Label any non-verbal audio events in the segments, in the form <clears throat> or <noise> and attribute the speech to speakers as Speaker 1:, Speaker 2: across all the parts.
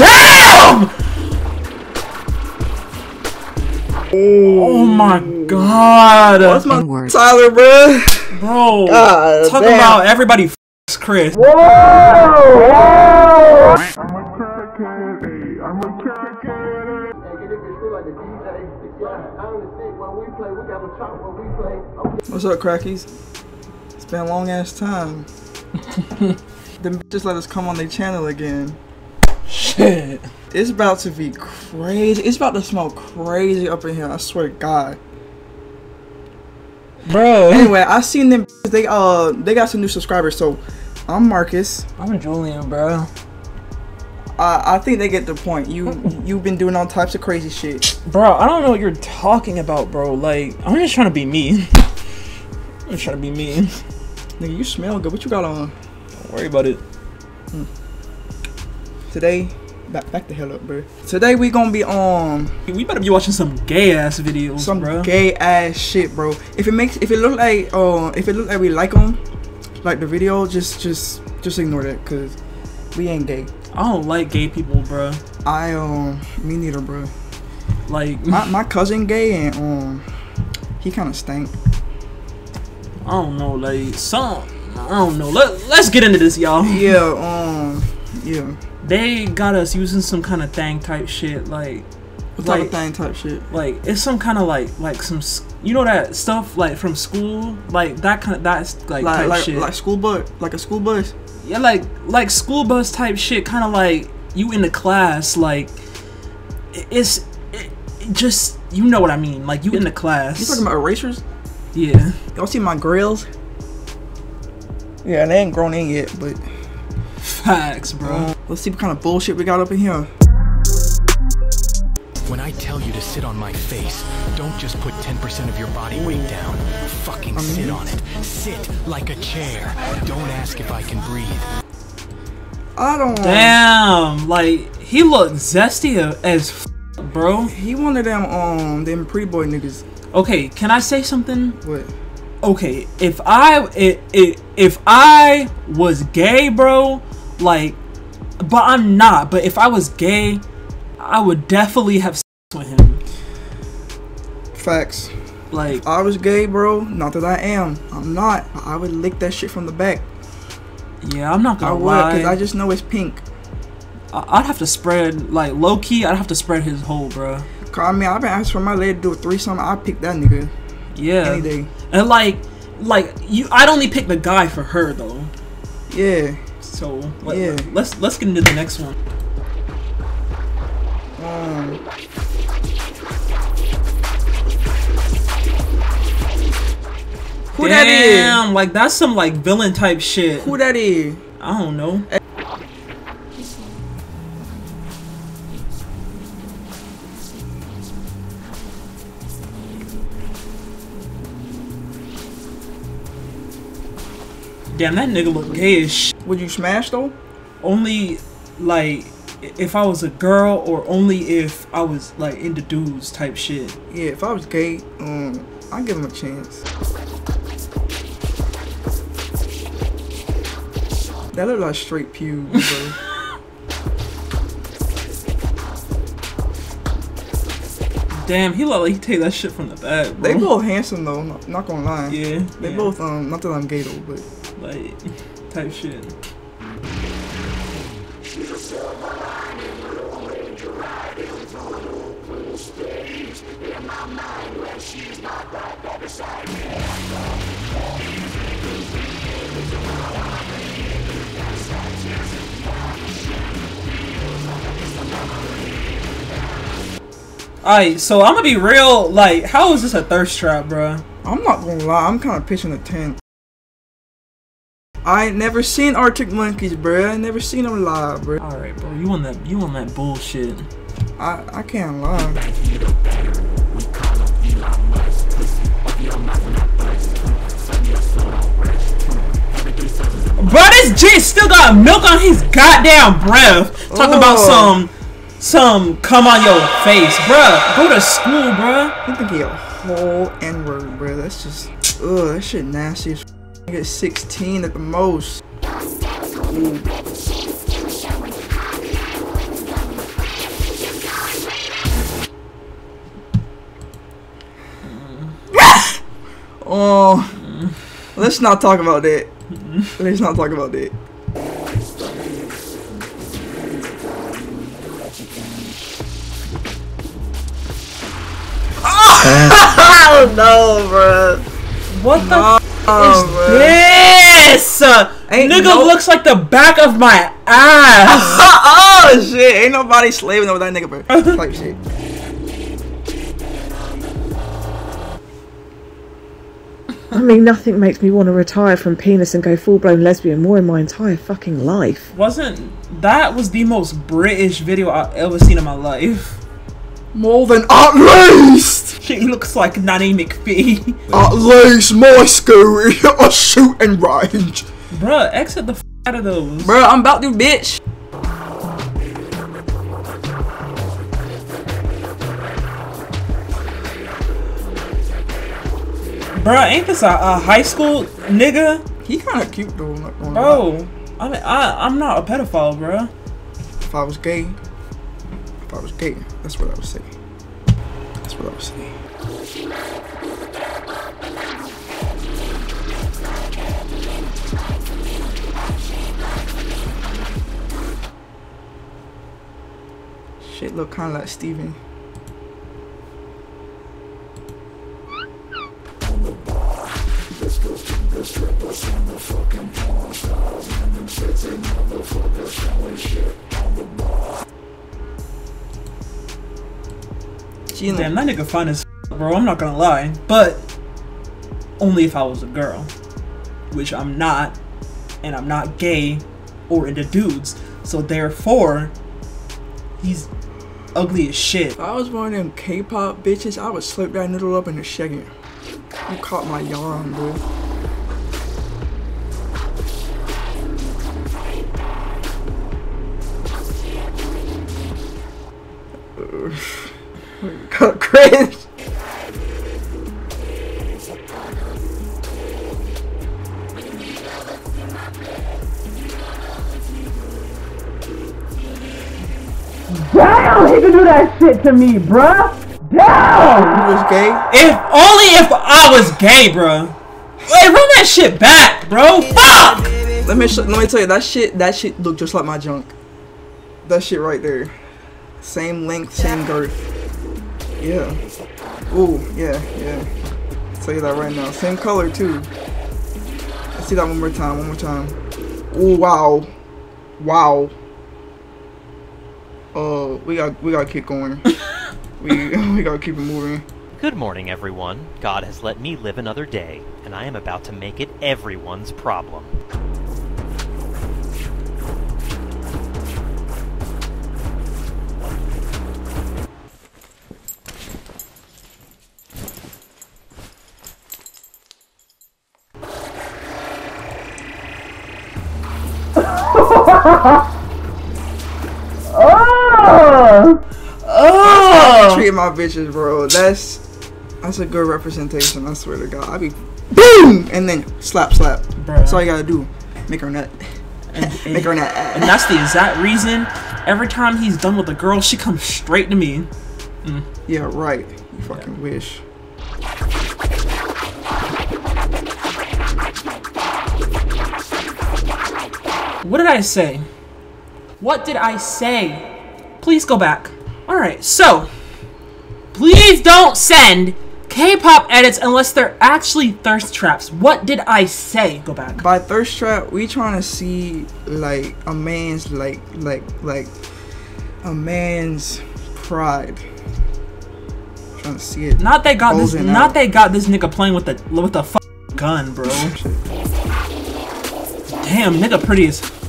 Speaker 1: Damn! Oh my god.
Speaker 2: What's my
Speaker 3: N-word.
Speaker 2: Tyler, bro?
Speaker 1: Bro,
Speaker 2: God
Speaker 1: talk
Speaker 2: damn.
Speaker 1: about everybody f***s Chris.
Speaker 2: What's up, crackies? It's been a long ass time. <laughs> Them just let us come on their channel again.
Speaker 1: Shit.
Speaker 2: It's about to be crazy. It's about to smell crazy up in here. I swear to God.
Speaker 1: Bro.
Speaker 2: Anyway, I seen them. They uh, they got some new subscribers. So, I'm Marcus.
Speaker 1: I'm Julian, bro.
Speaker 2: I I think they get the point. You you've been doing all types of crazy shit.
Speaker 1: Bro, I don't know what you're talking about, bro. Like, I'm just trying to be me. I'm just trying to be me.
Speaker 2: Nigga, you smell good. What you got on
Speaker 1: Don't worry about it.
Speaker 2: Today? Back back the hell up, bro. Today we gonna be on
Speaker 1: We better be watching some gay ass videos,
Speaker 2: some
Speaker 1: bro.
Speaker 2: gay ass shit, bro. If it makes if it look like uh if it look like we like them, like the video, just just just ignore that, cause we ain't gay.
Speaker 1: I don't like gay people, bro.
Speaker 2: I um me neither, bro.
Speaker 1: Like,
Speaker 2: My <laughs> my cousin gay and um he kind of stank.
Speaker 1: I don't know, like some. I don't know. Let Let's get into this, y'all.
Speaker 2: Yeah, <laughs> um yeah.
Speaker 1: They got us using some kind of thing type shit, like,
Speaker 2: What type
Speaker 1: like,
Speaker 2: of thing type shit?
Speaker 1: like it's some kind of like, like some, you know that stuff like from school, like that kind of that's like,
Speaker 2: Like
Speaker 1: type
Speaker 2: like
Speaker 1: shit.
Speaker 2: like school bus, like a school bus.
Speaker 1: yeah, like like school bus type shit, kind of like you in the class, like it's it, it just you know what I mean, like you in the class.
Speaker 2: You talking about erasers?
Speaker 1: yeah.
Speaker 2: Y'all see my grills? Yeah, they ain't grown in yet, but
Speaker 1: Facts, bro.
Speaker 2: let's see what kind of bullshit we got up in here.
Speaker 4: When I tell you to sit on my face, don't just put 10% of your body weight down. Fucking sit on it. Sit like a chair. Don't ask if I can breathe.
Speaker 2: I don't.
Speaker 1: Damn, like he looked zesty as f- bro.
Speaker 2: He one of them um them pretty boy niggas.
Speaker 1: Okay, can I say something?
Speaker 2: What?
Speaker 1: Okay, if I it, it, if I was gay, bro, like, but I'm not. But if I was gay, I would definitely have sex with him.
Speaker 2: Facts.
Speaker 1: Like,
Speaker 2: If I was gay, bro. Not that I am. I'm not. I would lick that shit from the back.
Speaker 1: yeah, I'm not gonna
Speaker 2: would,
Speaker 1: lie.
Speaker 2: cause I just know it's pink.
Speaker 1: I- I'd have to spread like low key. I'd have to spread his hole, bro.
Speaker 2: 'Cause, I mean, I've been asking for my lady to do a threesome. I pick that nigga
Speaker 1: Yeah,
Speaker 2: any day.
Speaker 1: and like, like you, I'd only pick the guy for her though.
Speaker 2: Yeah.
Speaker 1: So let,
Speaker 2: Yeah.
Speaker 1: let's let's get into the next one.
Speaker 2: Um. Who that
Speaker 1: Damn, like that's some like villain type shit.
Speaker 2: Who that is?
Speaker 1: I don't know. Damn, that nigga look gay as sh-
Speaker 2: Would you smash though?
Speaker 1: Only like if I was a girl or only if I was like into dudes type shit.
Speaker 2: Yeah, if I was gay, um, I'd give him a chance. That look like straight pubes, <laughs> bro.
Speaker 1: Damn, he look like he take that shit from the back, bro.
Speaker 2: they both handsome though. Not, not gonna lie.
Speaker 1: yeah,
Speaker 2: They
Speaker 1: yeah,
Speaker 2: both um. Not that I'm gay though, but
Speaker 1: like <laughs> type shit. Alright, so I'm gonna be real. Like, how is this a thirst trap, bro?
Speaker 2: I'm not gonna lie. I'm kind of pitching a tent. I ain't never seen Arctic Monkeys, bruh. I never seen them live, bruh.
Speaker 1: Alright, bro, you on that? You on that bullshit?
Speaker 2: I I can't lie.
Speaker 1: Bro, this G still got milk on his goddamn breath. Talking about
Speaker 2: Oh.
Speaker 1: some, some come on your face, bruh. Go to school, bruh.
Speaker 2: You think get a whole N-word, bruh. That's just, ugh, that shit nasty as I get 16 at the most. <laughs> oh, let's not talk about that. Let's not talk about that. Oh no, bro.
Speaker 1: What the
Speaker 2: No,
Speaker 1: f- is
Speaker 2: bro.
Speaker 1: this?
Speaker 2: Ain't
Speaker 1: Nigga
Speaker 2: no-
Speaker 1: looks like the back of my ass. <laughs>
Speaker 2: oh shit! Ain't nobody slaving over that nigga, bro. <laughs> Type shit.
Speaker 3: I mean, nothing makes me want to retire from penis and go full blown lesbian more in my entire fucking life.
Speaker 1: Wasn't that was the most British video I've ever seen in my life?
Speaker 2: More than at least, <laughs>
Speaker 1: She looks like Nanny McPhee.
Speaker 2: at least my school is <laughs> a shooting range.
Speaker 1: Bruh, exit the f- out of those.
Speaker 2: Bro, I'm about to bitch.
Speaker 1: Bruh, ain't this a, a high school nigga?
Speaker 2: He kind of cute though.
Speaker 1: Bro, I mean, I, I'm not a pedophile, bruh.
Speaker 2: If I was gay, if I was gay, that's what I would say. That's what I would say. Shit look kind of like Steven. Gina.
Speaker 1: Damn, that nigga fine as bro. I'm not gonna lie, but only if I was a girl, which I'm not, and I'm not gay or into dudes. So therefore, he's ugly as shit.
Speaker 2: If I was one of them K-pop bitches, I would slip that noodle up in a second. You caught my yarn, bro. Cringe.
Speaker 1: Damn, he can do that shit to me, bruh. Damn.
Speaker 2: You was gay?
Speaker 1: If only if I was gay, bruh. Wait, run that shit back, bro. Fuck.
Speaker 2: Let me let me tell you that shit. That shit looked just like my junk. That shit right there. Same length, same girth. Yeah. Ooh, yeah, yeah. I'll tell you that right now. Same color too. Let's see that one more time. One more time. Ooh, wow, wow. Uh, we got we got to keep going. <laughs> we <laughs> we gotta keep it moving.
Speaker 5: Good morning, everyone. God has let me live another day, and I am about to make it everyone's problem. <laughs>
Speaker 1: Oh! oh.
Speaker 2: Treat my bitches, bro. That's that's a good representation. I swear to God. I be boom and then slap slap.
Speaker 1: Bruh.
Speaker 2: That's all you gotta do. Make her nut.
Speaker 1: And, <laughs>
Speaker 2: Make her nut.
Speaker 1: and that's the exact reason. Every time he's done with a girl, she comes straight to me. Mm.
Speaker 2: Yeah, right. You fucking wish.
Speaker 1: What did I say? What did I say? Please go back. Alright, so. Please don't send K-pop edits unless they're actually thirst traps. What did I say? Go back.
Speaker 2: By thirst trap, we trying to see like a man's like like like a man's pride. Trying to see it.
Speaker 1: Not they got this.
Speaker 2: Bulging
Speaker 1: Not
Speaker 2: out.
Speaker 1: they got this nigga playing with the with the gun, bro. Damn, nigga, pretty as.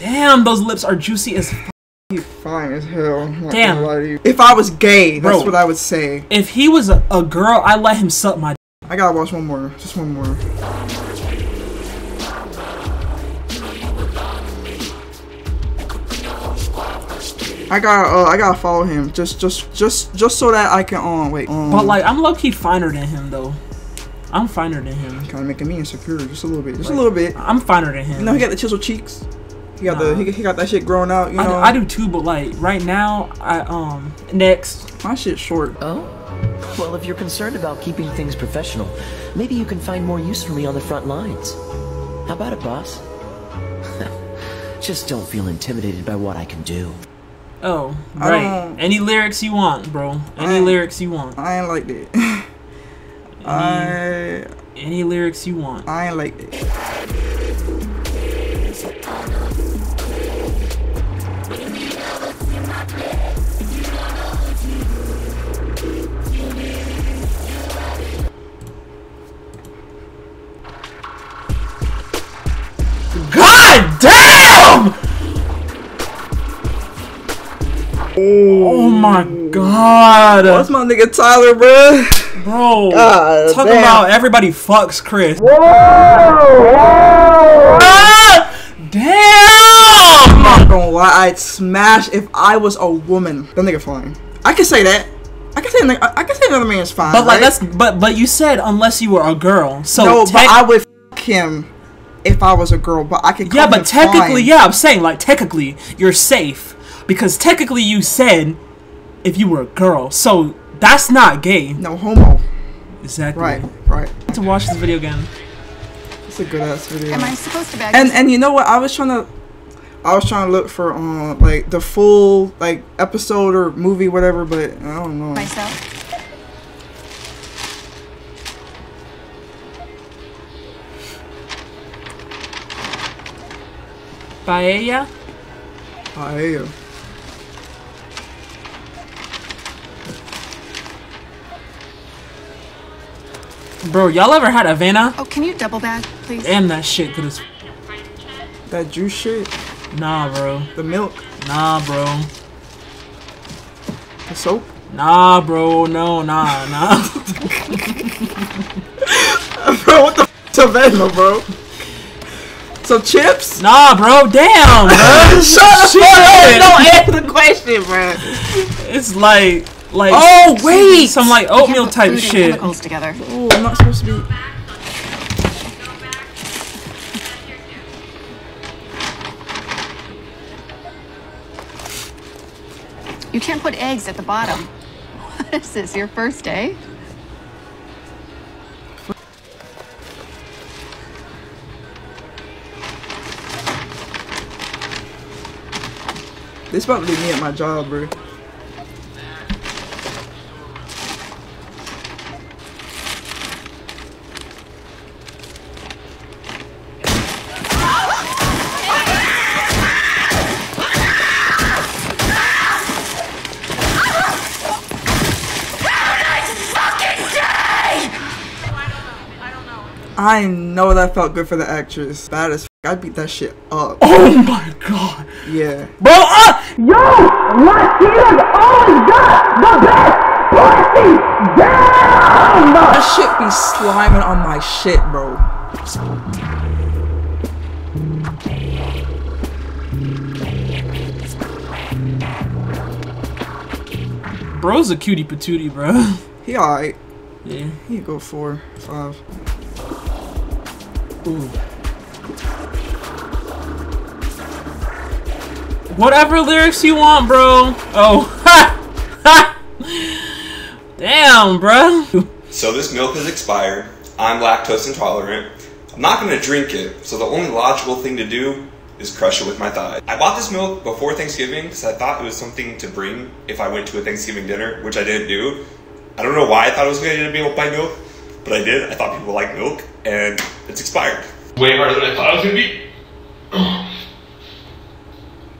Speaker 1: Damn, those lips are juicy as.
Speaker 2: Fine as hell.
Speaker 1: Damn.
Speaker 2: gonna lie to you. If I was gay, that's
Speaker 1: Bro.
Speaker 2: what I would say.
Speaker 1: if he was a, a girl, I'd let him suck my.
Speaker 2: I gotta watch one more. Just one more. I gotta, uh, I gotta follow him just, just, just, just so that I can, um, wait, um,
Speaker 1: But like, I'm low key finer than him though. I'm finer than him.
Speaker 2: kind of making me insecure just a little bit, just a little bit.
Speaker 1: I'm finer than him.
Speaker 2: You know, he got the chisel cheeks. He got the he, he got that shit growing out. You
Speaker 1: I, do,
Speaker 2: know,
Speaker 1: I do too, but like right now, I um next.
Speaker 2: my shit short.
Speaker 6: Oh? Well, if you're concerned about keeping things professional, maybe you can find more use for me on the front lines. How about it, boss? <laughs> Just don't feel intimidated by what I can do.
Speaker 1: Oh, right. Any lyrics you want, bro. Any lyrics you want.
Speaker 2: I ain't like that. <laughs> I
Speaker 1: Any lyrics you want.
Speaker 2: I ain't like that.
Speaker 1: God damn! Oh my god,
Speaker 2: What's my nigga Tyler, bro?
Speaker 1: bro!
Speaker 2: God
Speaker 1: Talk
Speaker 2: damn.
Speaker 1: about everybody fucks Chris. Ah, damn!
Speaker 2: I'm not gonna lie, I'd smash if I was a woman. That nigga fine. I can say that. I can say that- I can say another man's fine.
Speaker 1: But like
Speaker 2: right?
Speaker 1: that's but but you said unless you were a girl, so
Speaker 2: no, but I would f- him if I was a girl. But I could.
Speaker 1: Yeah, but technically,
Speaker 2: fine.
Speaker 1: yeah, I'm saying like technically you're safe because technically you said if you were a girl, so that's not gay.
Speaker 2: No homo.
Speaker 1: Exactly.
Speaker 2: Right, right.
Speaker 1: Need To watch this video again.
Speaker 2: It's a good ass video.
Speaker 7: Am I supposed to bag
Speaker 2: and and you know what? I was trying to. I was trying to look for um like the full like episode or movie whatever, but I don't know.
Speaker 7: myself?
Speaker 1: Paella.
Speaker 2: I
Speaker 1: Bro, y'all ever had Avena?
Speaker 7: Oh, can you double bag, please?
Speaker 1: Damn, that shit good as.
Speaker 2: That juice shit,
Speaker 1: Nah, bro.
Speaker 2: the milk,
Speaker 1: Nah, bro.
Speaker 2: the soap.
Speaker 1: Nah, bro. No, nah, nah. <laughs>
Speaker 2: bro, what the f- Savannah, bro? Some chips?
Speaker 1: nah, bro. Damn, bro. <laughs>
Speaker 2: Shut the fuck up! Don't answer the question, bro.
Speaker 1: It's like, like.
Speaker 2: Oh, wait!
Speaker 1: Some like oatmeal type shit.
Speaker 7: chemicals together.
Speaker 2: Oh, I'm not supposed to be.
Speaker 7: You can't put eggs at the bottom. <laughs> What is this, your first day?
Speaker 2: This about to be me at my job, bro. I know that felt good for the actress. Bad as f- I beat that shit up.
Speaker 1: Oh my god,
Speaker 2: Yeah.
Speaker 1: bro. Uh, yo, Latinas always got the best pussy. Damn.
Speaker 2: That shit be sliming on my shit, bro.
Speaker 1: bro's a cutie patootie, bro.
Speaker 2: He alright.
Speaker 1: Yeah.
Speaker 2: He go four, five.
Speaker 1: Whatever lyrics you want, bro. Oh. ha! <laughs> ha! Damn, bro.
Speaker 8: So this milk is expired. I'm lactose intolerant. I'm not gonna drink it, so the only logical thing to do is crush it with my thighs. I bought this milk before Thanksgiving because I thought it was something to bring if I went to a Thanksgiving dinner, which I didn't do. I don't know why I thought it was gonna be able to buy milk, but I did. I thought people like milk, and it's expired.
Speaker 9: way harder than I thought it was gonna be.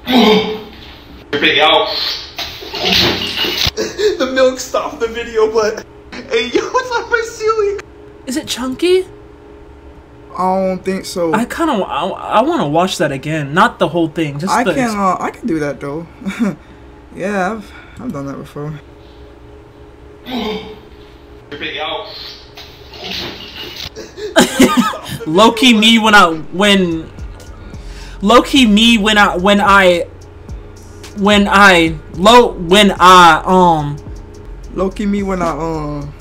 Speaker 9: <clears throat> Dripping out. <laughs>
Speaker 8: the milk stopped the video, but hey, yo, <laughs> what's on my ceiling?
Speaker 1: Is it chunky?
Speaker 2: I don't think so.
Speaker 1: I kind of I, I want to watch that again. Not the whole thing. Just
Speaker 2: I
Speaker 1: the
Speaker 2: can uh, I can do that though. <laughs> yeah, I've I've done that before.
Speaker 9: Dripping out.
Speaker 1: Low key me when I when low key me when I when I when I low when I um
Speaker 2: Low key me when I um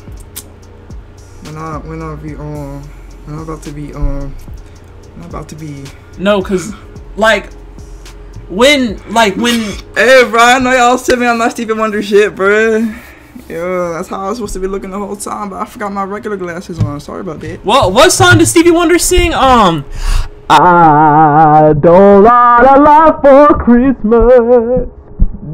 Speaker 2: when I when I be um when I'm about to be um I'm about to be
Speaker 1: no cuz like when like when
Speaker 2: Hey, bro, I know y'all me I'm not Stevie Wonder shit, bro. Yeah, that's how I was supposed to be looking the whole time, but I forgot my regular glasses on. Sorry about that.
Speaker 1: what what song did Stevie Wonder sing? Um, I don't want a lot for Christmas.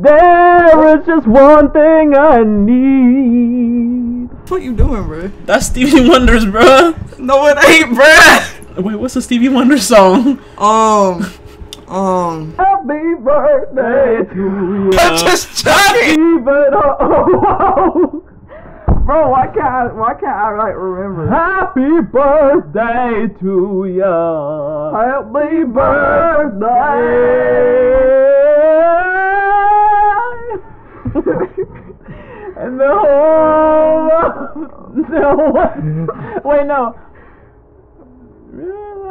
Speaker 1: There is just one thing I need.
Speaker 2: What you doing, bro?
Speaker 1: That's Stevie Wonder's, bruh.
Speaker 2: No, it ain't, bro.
Speaker 1: Wait, what's the Stevie Wonder song?
Speaker 2: Um, um.
Speaker 1: Happy birthday to you.
Speaker 2: I'm just joking.
Speaker 1: Even oh,
Speaker 2: Bro, why can't I, why can't I like remember?
Speaker 1: Happy birthday to ya.
Speaker 2: Happy
Speaker 1: birthday. and the whole no wait no.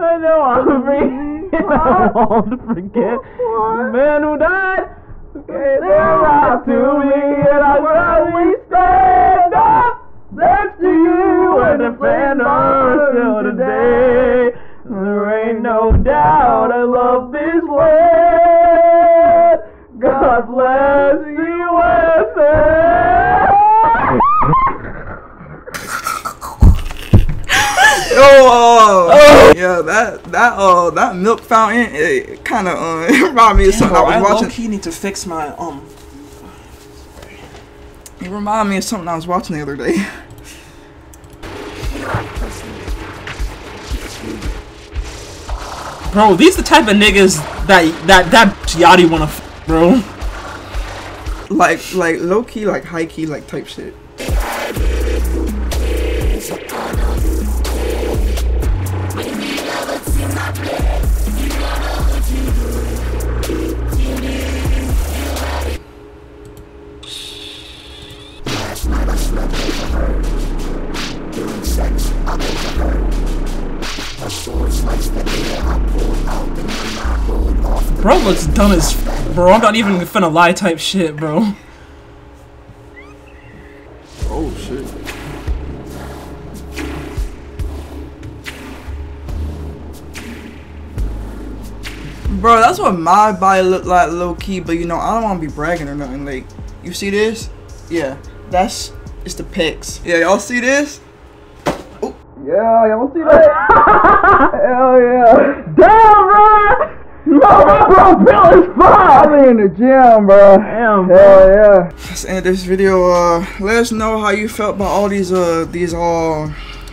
Speaker 1: I know I'm free. I won't <laughs> forget the man who died. Gave their life to me, and I gladly stand up next to you and defend her still today. There ain't no doubt I love this land. God bless the USA. <laughs>
Speaker 2: Oh, oh, oh. <laughs> oh yeah, that that uh that milk fountain it kind of uh <laughs> it reminded me of something I was watching.
Speaker 1: I need to fix my um.
Speaker 2: It reminded me of something I was watching the other day. <laughs>
Speaker 1: Bro, these the type of niggas that that that Yachty wanna, f- bro.
Speaker 2: Like like low key, like high key, like type shit.
Speaker 1: Bro looks dumb as bro. I'm not even finna lie type shit, bro.
Speaker 2: Oh shit. Bro, that's what my body look like low key, but you know, I don't wanna be bragging or nothing. Like, you see this? Yeah, that's it's the pecs. Yeah, y'all see this? Oh, yeah, y'all see that? <laughs> Hell yeah.
Speaker 1: Damn, bro. No, bro, Bill is fine.
Speaker 2: I'm in the gym, bro.
Speaker 1: Damn,
Speaker 2: Hell yeah. Let's end this video. Uh, let us know how you felt about all these uh these all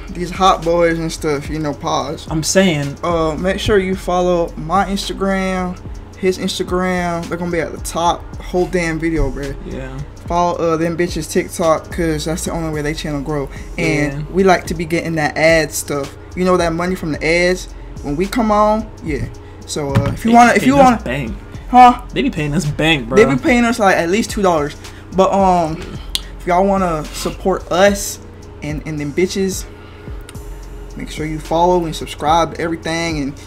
Speaker 2: these hot boys and stuff. You know, pause.
Speaker 1: I'm saying,
Speaker 2: Uh, make sure you follow my Instagram, his Instagram. They're gonna be at the top. Whole damn video, bro.
Speaker 1: yeah.
Speaker 2: Follow uh them bitches TikTok, cause that's the only way they channel grow. And
Speaker 1: Yeah.
Speaker 2: we like to be getting that ad stuff. You know that money from the ads. When we come on, yeah. So uh, if you wanna, if you wanna,
Speaker 1: bank,
Speaker 2: huh?
Speaker 1: they be paying us bank, bro.
Speaker 2: They be paying us like at least two dollars. But um, if y'all wanna support us and and them bitches, make sure you follow and subscribe to everything and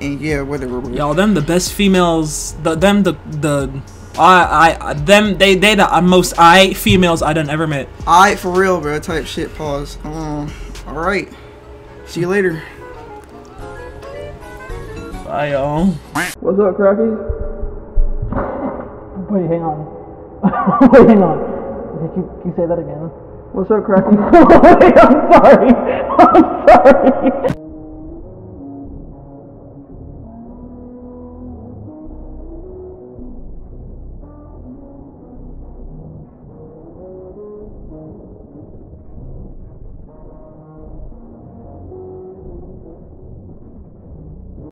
Speaker 2: and yeah, whatever. bro.
Speaker 1: Y'all, them the best females. The them the the. I I them they they the most I females I done ever met.
Speaker 2: I for real, bro. Type shit. Pause. Um. All right. See you later.
Speaker 1: Bye, y'all.
Speaker 2: What's up, crackies? <laughs>
Speaker 1: Wait, hang on. <laughs> Wait, hang on. Did you, can you say that again?
Speaker 2: What's up, crackies? <laughs>
Speaker 1: Wait, I'm sorry. I'm sorry.